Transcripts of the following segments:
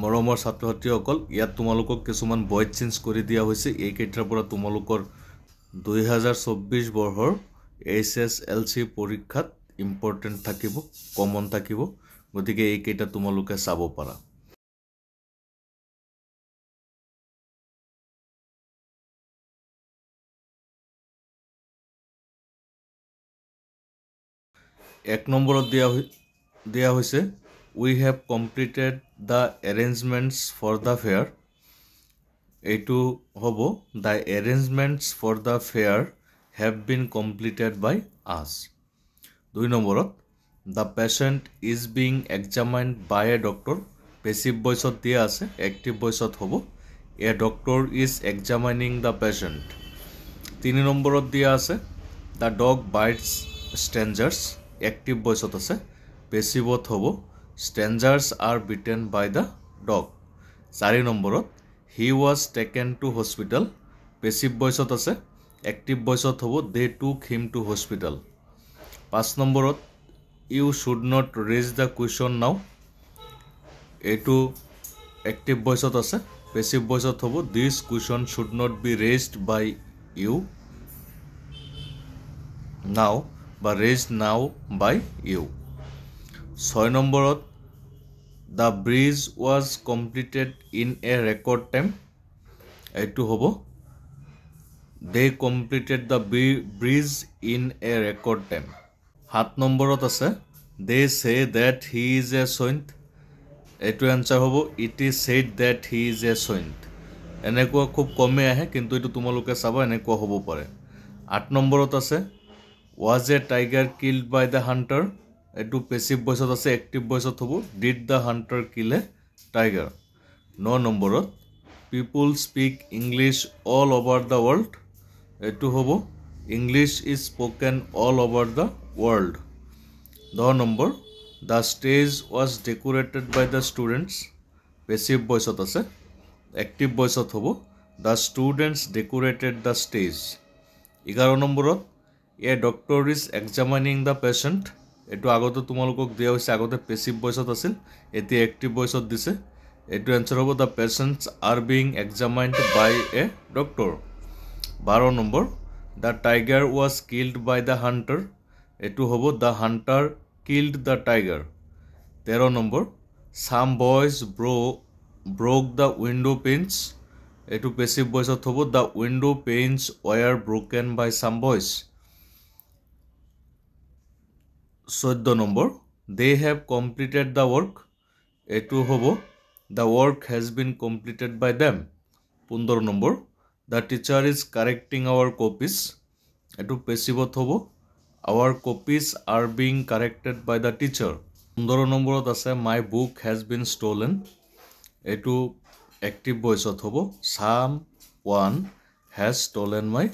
মৰমৰ ছাত্ৰ ছাত্ৰীসকল ইয়াত তোমালোকক কিছুমান বইড চেঞ্জ কৰি দিয়া হৈছে। এইকেইটাৰ পৰা তোমালোকৰ দুই হাজাৰ চৌব্বিছ বৰ্ষৰ এইচ এছ এল চি পৰীক্ষাত ইম্পৰ্টেণ্ট থাকিব কমন থাকিব। গতিকে এইকেইটা তোমালোকে চাব পাৰা। এক নম্বৰত দিয়া দিয়া হৈছে we have completed the arrangements for the fair এইটো হ'ব the arrangements for the fair have been completed by us দুই নম্বৰত the patient is being examined by a doctor passive ভইচত দিয়া আছে এক্টিভ ভইচত হ'ব a doctor is examining the patient তিনি নম্বৰত দিয়া আছে the dog bites strangers active ভইচত আছে পেচিভত হ'ব strangers are bitten by the dog চাৰি নম্বৰত he was taken to hospital passive ভইচত আছে এক্টিভ ভইচত হ'ব দে টুক হিম টু হস্পিটেল পাঁচ নম্বৰত you should not raise the question now এইটো এক্টিভ ভইচত আছে পেচিভ ভইচত হ'ব this question should not be raised by you now বা ৰেজ নাও বাই ইউ ছয় নম্বৰত the bridge was completed in a record time এইটো হ'ব। They completed the bridge in a record time সাত নম্বৰত আছে। They say that he is a saint এইটো answer হ'ব। It is said that he is a saint এনেকুৱা খুব কমেই আহে কিন্তু এইটো তোমালোকে চাবা এনেকুৱা হ'ব পাৰে। আঠ নম্বৰত আছে। Was a tiger killed by the hunter এইটো পেচিভ ভইচত আছে এক্টিভ ভইচত হ'ব। Did the hunter kill a tiger ন নম্বৰত people speak English all over the world এইটো হ'ব। English is spoken all over the world দহ number the stage was decorated by the students passive ভইচত আছে। Active ভইচত হ'ব। The students decorated the stage এঘাৰ নম্বৰত a doctor is examining the patient এইটো আগতে তোমালোকক দিয়া হৈছে, আগতে পেচিভ ভইচত আছিল, এতিয়া এক্টিভ ভইচত দিছে। এইটো এনচাৰ হ'ব the patients are being examined by a doctor bar number the tiger was killed by the hunter এইটো হ'ব the hunter killed the tiger তেৰ নম্বৰ চাম বইজ ব্ৰ ব্ৰক দ্য উইণ্ড' পেইন্স এইটো passive ভইচত হ'ব the window' panes were broken by some boys চৈধ্য number they have completed the work এইটো হ'ব the work has been completed by them পোন্ধৰ number the teacher is correcting our copies এইটো পেচিভত হ'ব our copies are being corrected by the teacher পোন্ধৰ নম্বৰত আছে my book has been stolen এইটো এক্টিভ ভইচত হ'ব someone has stolen my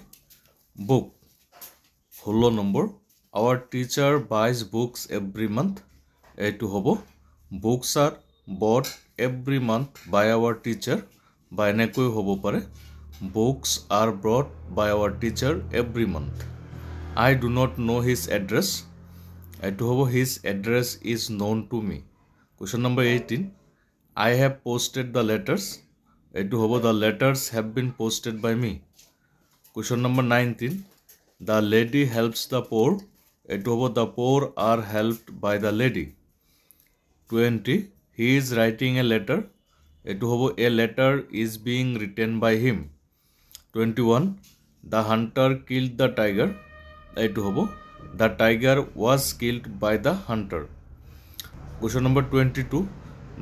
book ষোল্ল number our teacher buys books every month এইটো হ'ব books are bought every month by our teacher বা এনেকৈ হ'ব পাৰে books are brought by our teacher every month I do not know' his address এইটো হ'ব his address is known to me question number eighteen I have posted the letters এইটো হ'ব the letters have been posted by me question number nineteen the lady helps the poor Etobo the poor are helped by the lady. 20. He is writing a letter. Etobo a letter is being written by him. 21. The hunter killed the tiger. Etobo the tiger was killed by the hunter. Question number 22.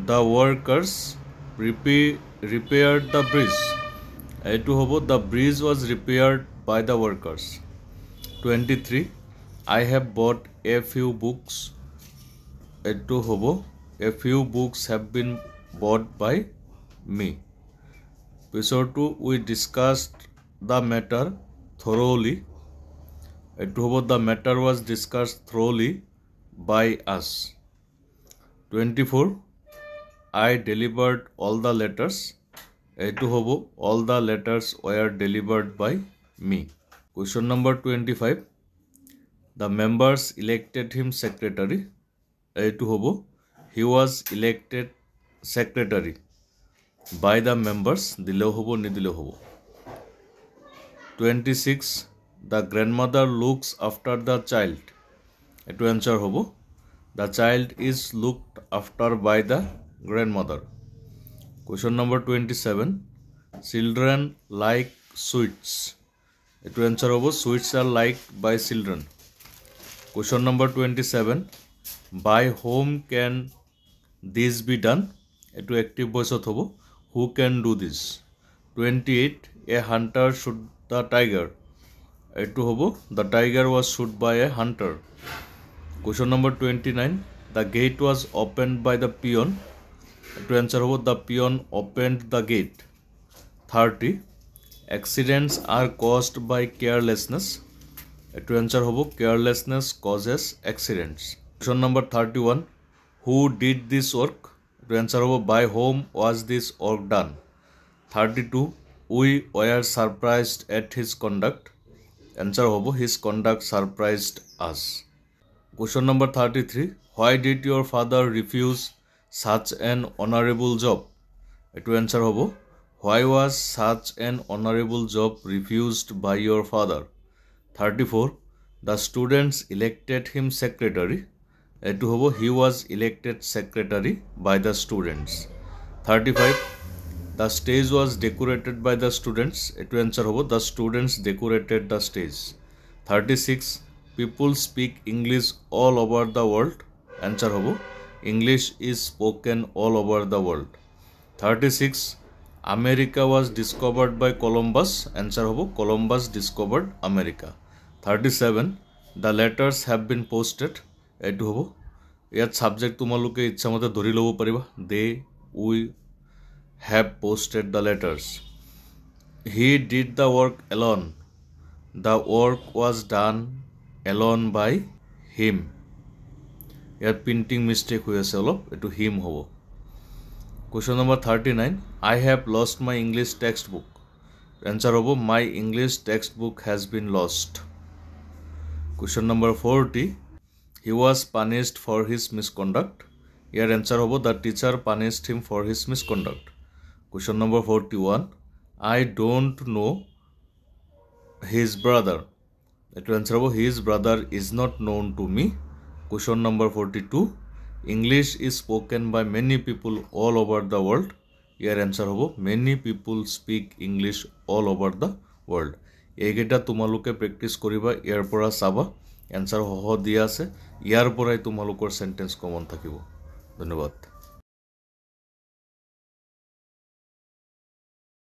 The workers repair, repaired the bridge. It over the bridge was repaired by the workers. 23. I have bought a few books এইটো হ'ব a few books have been bought by me পিছৰটো we discussed the matter thoroughly এইটো হ'ব the matter was discuss thoroughly by us twenty four I delivered all the letters এইটো হ'ব all the letters were delivered by me question number twenty five the members elected him secretary এইটো হ'ব। He was elected secretary by the members দিলেও হ'ব নিদিলেও হ'ব। Twenty six the grandmother looks after the child এইটো answer হ'ব। The child is looked after by the grandmother question number twenty seven children like sweets এইটো answer হ'ব। Sweets are like by children question number twenty seven by whom can this be done এইটো active ভইচত হ'ব। Who can do this twenty eight a hunter shoot the tiger এইটো হ'ব। The tiger was shoot by a hunter question number twenty nine the gate was open by the peon এইটো answer হ'ব। The peon opened the gate thirty accidents are caused by carelessness এইটো answer হ'ব carelessness causes accidents question number thirty one who did this work এইটো answer হ'ব by whom was this work done thirty two we were surprised at his conduct answer হ'ব his conduct surprised us question number thirty three why did your father refuse such an honourable job এইটো answer হ'ব why was such an honourable job refused by your father thirty four the students elected him secretary এইটো হ'ব he was elected secretary by the students thirty five the stage was decorated by the students এইটো answer হ'ব the students decorated the stage thirty six people speak English all over the world answer হ'ব English is spoken all over the world thirty six America was discovered by Columbus answer হ'ব Columbus discovered America thirty seven the letters have been posted এইটো হ'ব ইয়াত subject তোমালোকে ইচ্ছামতে ধৰি ল'ব পাৰিবা they we have posted the letters he did the work alone the work was done alone by him ইয়াত প্ৰিণ্টিং মিষ্টেক হৈ আছে অলপ এইটো হিম হ'ব question number thirty nine I have lost my English textbook answer হ'ব my English textbook has been lost question number forty he was punished for his misconduct year answer হ'ব the teacher punished him for his misconduct question number forty one I don't know' his brother এইটো answer হ'ব his brother is not known to me question number forty two English is spoken by many people all over the world year answer হ'ব many people speak English all over the world এইকেইটা তোমালোকে practice কৰিবা ইয়াৰ পৰা চাবা answer সহ দিয়া আছে ইয়াৰ পৰাই তোমালোকৰ চেণ্টেঞ্চ কমন থাকিব। ধন্যবাদ।